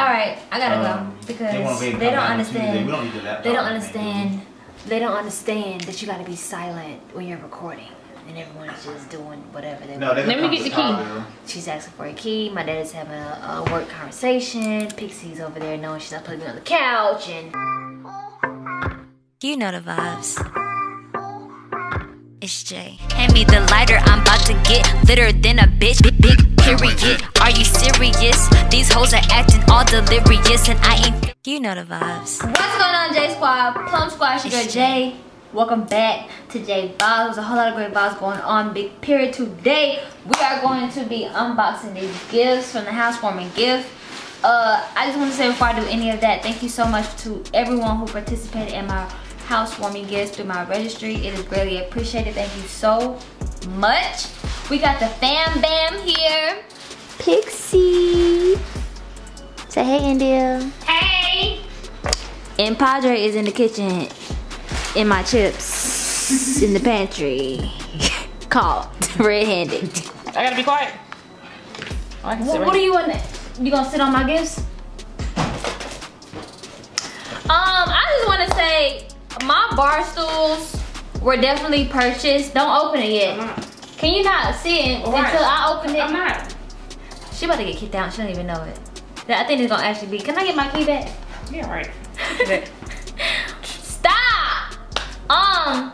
All right, I gotta Um, go because they they, don't come back on understand. We don't need the They don't or anything, understand. They don't understand that you gotta be silent when you're recording, and everyone is just doing whatever they No, want. they Let me get the key. She's asking for a key. My dad is having a, a work conversation. Pixie's over there knowing she's not putting me on the couch, and you know the vibes. It's Jay. Hand me the lighter, I'm about to get litter than a bitch. Big, big period. Are you serious? These hoes are acting all delirious, and I ain't. You know the vibes. What's going on, J Squad? Plum Squad, it's your Jay. Welcome back to J VibZ. There's a whole lot of great vibes going on. Big period. Today, we are going to be unboxing these gifts from the housewarming gift. Uh, I just want to say before I do any of that, thank you so much to everyone who participated in my housewarming gifts through my registry. It is greatly appreciated. Thank you so much. We got the fam bam here. Pixie. Say hey, India. Hey! And Padre is in the kitchen in my chips in the pantry. Caught red-handed. I gotta be quiet. Oh, I can sit What, right what do you want? You gonna sit on my gifts? Um, I just want to say my bar stools were definitely purchased. Don't open it yet. Can you not see it Alright. until I open it? I'm not. She about to get kicked out. She don't even know it. I think it's gonna actually be. Can I get my key back? Yeah, right. Stop! Um,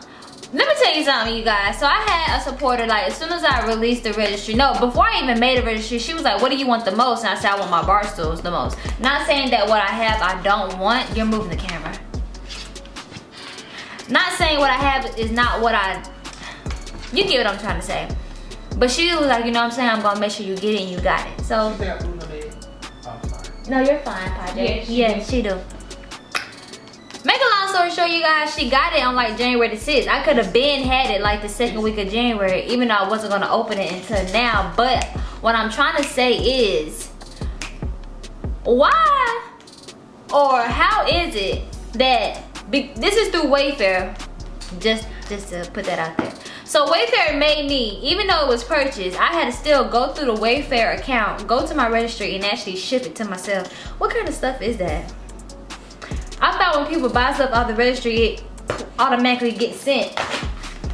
let me tell you something, you guys. So I had a supporter, like, as soon as I released the registry, no, before I even made a registry, she was like, what do you want the most? And I said, I want my bar stools the most. Not saying that what I have I don't want. You're moving the camera. Not saying what I have is not what I, you get what I'm trying to say. But she was like, you know what I'm saying? I'm gonna make sure you get it and you got it. So, no, you're fine, Padre. Yes, she yeah, she do. Make a long story short, you guys, she got it on like January the 6th. I could have been had it like the second week of January, even though I wasn't gonna open it until now. But what I'm trying to say is, why or how is it that be, this is through Wayfair? Just just to put that out there. So Wayfair made me, even though it was purchased, I had to still go through the Wayfair account, go to my registry, and actually ship it to myself. What kind of stuff is that? I thought when people buy stuff off the registry, it automatically gets sent.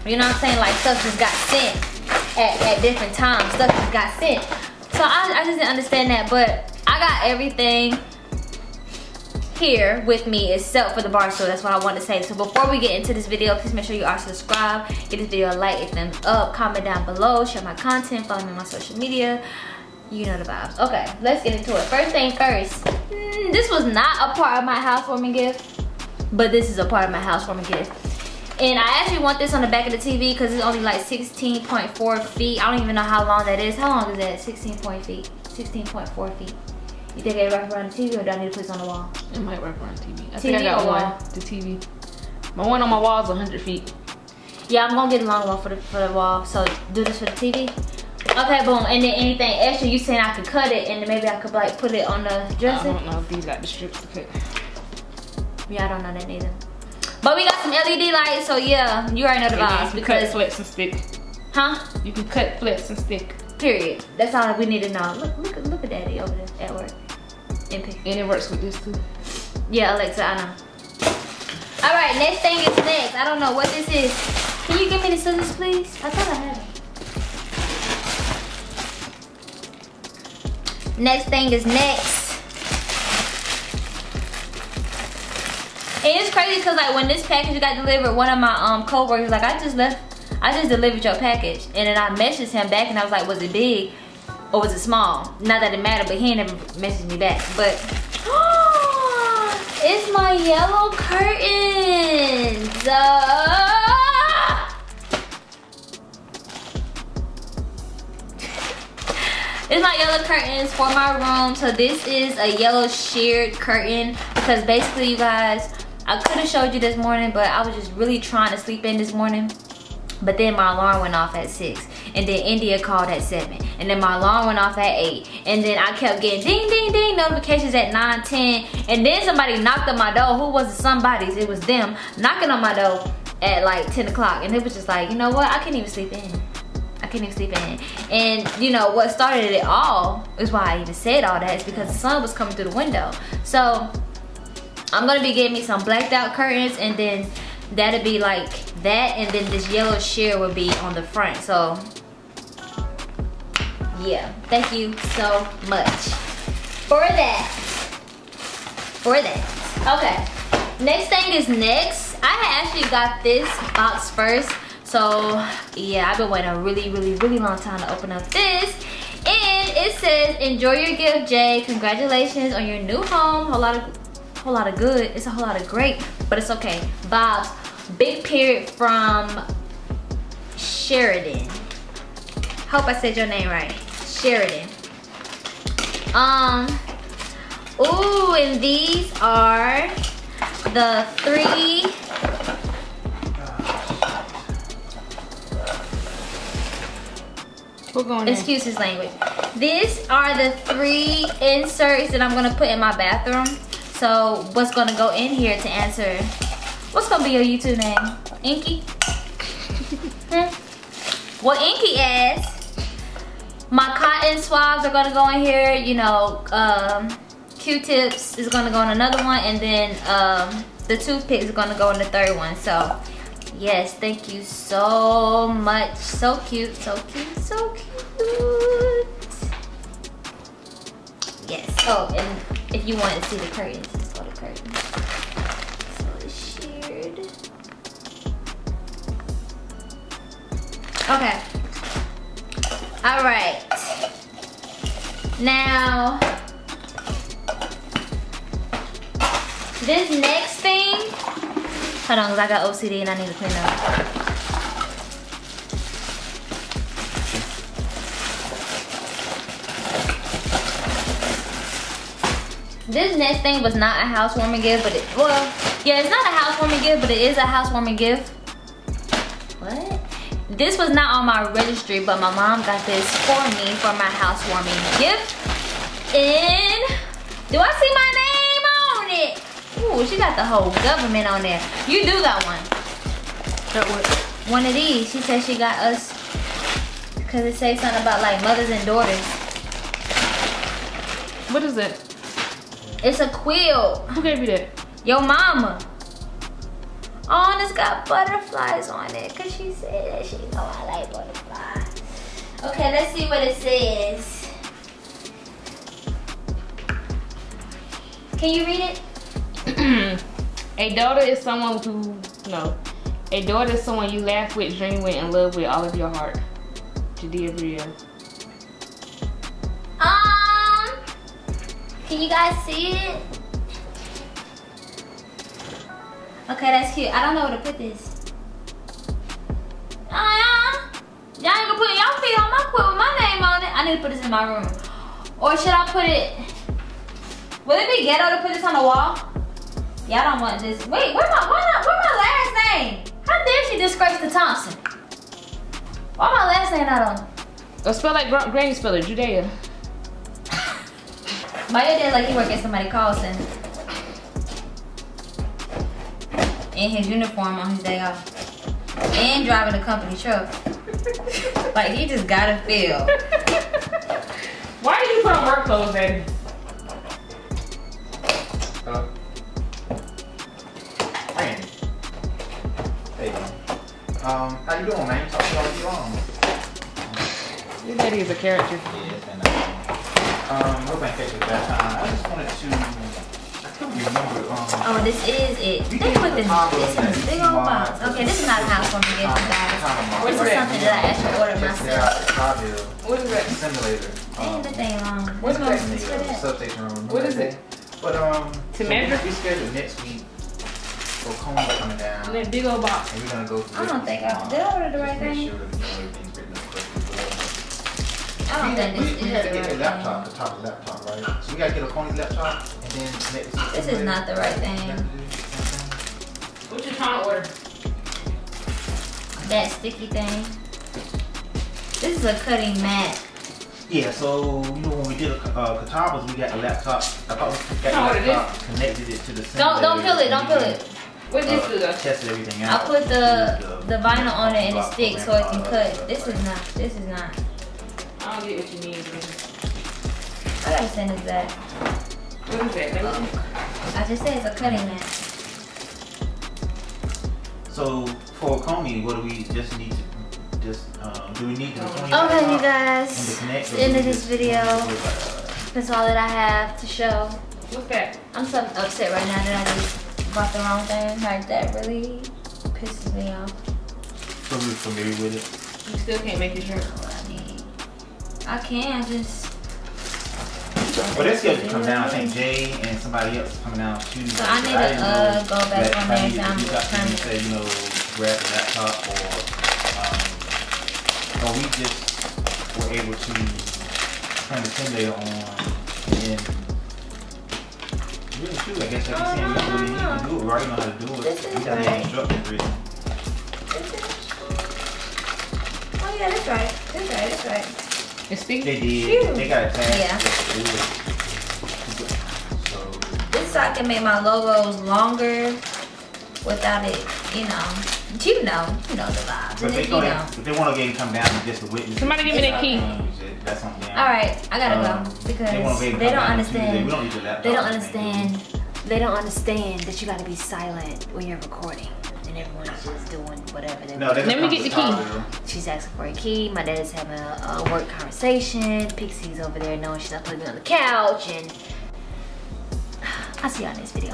You know what I'm saying? Like stuff just got sent at, at different times. Stuff just got sent. So I, I just didn't understand that, but I got everything here with me except for the bar stool. That's what I want to say. So before we get into this video, please make sure you are subscribed. Give this video a like, a thumbs up, comment down below, share my content, follow me on my social media. You know the vibes. Okay, let's get into it. First thing first, mm, this was not a part of my housewarming gift, but this is a part of my housewarming gift. And I actually want this on the back of the TV because it's only like 16.4 feet. I don't even know how long that is. How long is that? 16 feet. 16.4 feet. You think it wrap around the TV or do I need to put this on the wall? It might work on TV. I think I TV got one. wall? The TV. My one on my wall is 100 feet. Yeah, I'm gonna get a long one for the for the wall. So do this for the TV. Okay, boom. And then anything extra, you saying I could cut it and then maybe I could like put it on the dressing. I don't know if these got the strips to cut. Yeah, I don't know that neither. But we got some LED lights, so yeah, you already know the vibes you can cut because, flex and stick. huh? You can cut flex and stick. Period. That's all we need to know. Look, look, at- look at Daddy over there at work. And it works with this too. Yeah, Alexa, I know. All right, next thing is next. I don't know what this is. Can you give me the scissors, please? I thought I had them. Next thing is next. And it's crazy because like when this package got delivered, one of my um coworkers was like, I just left, I just delivered your package. And then I messaged him back and I was like, was it big or was it small? Not that it mattered, but he ain't never messaged me back. But it's my yellow curtains. Uh, It's my yellow curtains for my room. So this is a yellow sheared curtain because basically you guys, I could have showed you this morning, but I was just really trying to sleep in this morning. But then my alarm went off at six. And then India called at seven. And then my alarm went off at eight. And then I kept getting ding, ding, ding notifications at nine, 10. And then somebody knocked on my door. Who was it? Somebody's. It was them knocking on my door at like 10 o'clock. And it was just like, you know what? I can't even sleep in. I couldn't even sleep in. And you know what started it all is why I even said all that is because the sun was coming through the window. So I'm gonna be getting me some blacked out curtains and then that'll be like that and then this yellow sheer will be on the front. So yeah, thank you so much for that. For that. Okay, next thing is next. I actually got this box first. So yeah, I've been waiting a really, really, really long time to open up this. And it says, enjoy your gift, Jay. Congratulations on your new home. Whole lot of whole lot of good. It's a whole lot of great, but it's okay. Bob's Big Period from Sheridan. Hope I said your name right. Sheridan. Um, ooh, and these are the three We're going excuse his language. These are the three inserts that I'm gonna put in my bathroom. So what's gonna go in here to answer, what's gonna be your YouTube name? Inky? hmm? Well, Inky asks, my cotton swabs are gonna go in here, you know, um, Q-tips is gonna go in another one, and then um, the toothpick is gonna go in the third one. So yes, thank you so much. So cute, so cute, so cute. Yes, oh, and if you want to see the curtains, let's go to curtains. So it's. Okay. All right. Now, this next thing, hold on, cause I got OCD and I need to clean up. This next thing was not a housewarming gift, but it, well, yeah, it's not a housewarming gift, but it is a housewarming gift. What? This was not on my registry, but my mom got this for me for my housewarming gift. And, do I see my name on it? Ooh, she got the whole government on there. You do got one. One of these. She said she got us, because it says something about like mothers and daughters. What is it? It's a quilt. Who gave you that? Your mama. Oh, and it's got butterflies on it because she said that she know I like butterflies. Okay, let's see what it says. Can you read it? a daughter is someone who, no. A daughter is someone you laugh with, dream with, and love with all of your heart. Jadea Brielle. Um, can you guys see it? Okay, that's cute. I don't know where to put this. Uh, y'all ain't gonna put y'all feet on my quilt with my name on it. I need to put this in my room. Or should I put it? Will it be ghetto to put this on the wall? Y'all don't want this. Wait, where my where my, where my last name? How dare she disgrace the Thompson? Why my last name not on? Or spell like Gra- Granny spell it, Judea. My dad like he work at somebody Carlson. In his uniform on his day off. And driving a company truck. like he just gotta feel. Why did you put on work clothes, Daddy? Hello? Randy. Hey. Um, how you doing, man? Talk to all you on. Your daddy is a character. Yes, and um, um, hope I catch you at that time. I just wanted to. I couldn't remember. Um, Oh, this is it. They put this, this in this big old box. Okay, this is not a housewarming gift, you guys. This is something that I actually ordered myself. What is that? simulator. Ain't the thing long. What's What's that? in for that? substation room. What is it? But um, To so measure? We scheduled next week. So cones are coming down, In that big old box. and we're gonna go through. I don't think I did I order the right Just make thing. I don't think we, this we had to get the the laptop, thing. the top of the laptop, right? So we gotta get a Pony laptop and then connect the This is not the right thing. What you trying to order? That sticky thing. This is a cutting mat. Yeah, so you know when we did a uh, Catawba's, we got the laptop. I thought we got Oh, the it laptop, connected it to the Don't don't simulator, peel it, don't we peel it. What this uh, do though? tested everything out. I out. put the Used the vinyl on it and it block sticks so program, it can cut. This is not. This is not. I don't get what you mean. bro. I gotta send this back. What is that? Melody? I just said it's a cutting mat. So for Comey, what do we just need to just um, do we need to. Comey Okay, you and guys. It's the end do of this video. uh, That's all that I have to show. What's that? I'm so upset right now that I just bought the wrong thing. Like that really pisses me off. So we're familiar with it. You still can't make it shrimp. I mean, I can just. But they're scheduled to come down. I think Jay and somebody else is coming down Tuesday. So I need to uh, go back that on I there need and to down reach out to them and permit. say, you know, grab the laptop or, um, or we just were able to turn the simulator on and really shoot, I guess like you're saying, we don't really need to do it. We already know how to do it. This We got the right. instructions written. Oh yeah, that's right. That's right. That's right. It's sticky? They did, Phew. they got a task Yeah. to do it. So, This so I can make my logos longer without it, you know. You know, you know the vibes. but they if you gonna, if they wanna get him come down and just to witness. Somebody give me that key. That's on them. All right, I gotta Um, go They wanna because be they don't down on Tuesday. understand. We don't need. They don't understand. They don't understand that you gotta be silent when you're recording, and everyone's just doing whatever they No, want. they Let me get the key. She's asking for a key. My dad is having a, a work conversation. Pixie's over there knowing she's not putting me on the couch, and I'll see y'all next video.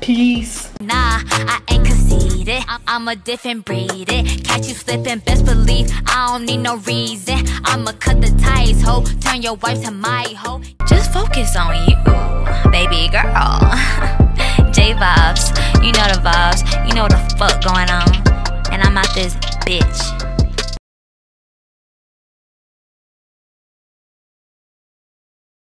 Peace. Nah, I ain't conceited. I'm, I'm a different breed. It. Catch you slipping, best believe I don't need no reason. I'ma cut the ties, ho. Turn your wife to my hoe. Just focus on you, baby girl. Vibes, you know the vibes. You know what the fuck going on. And I'm out this bitch.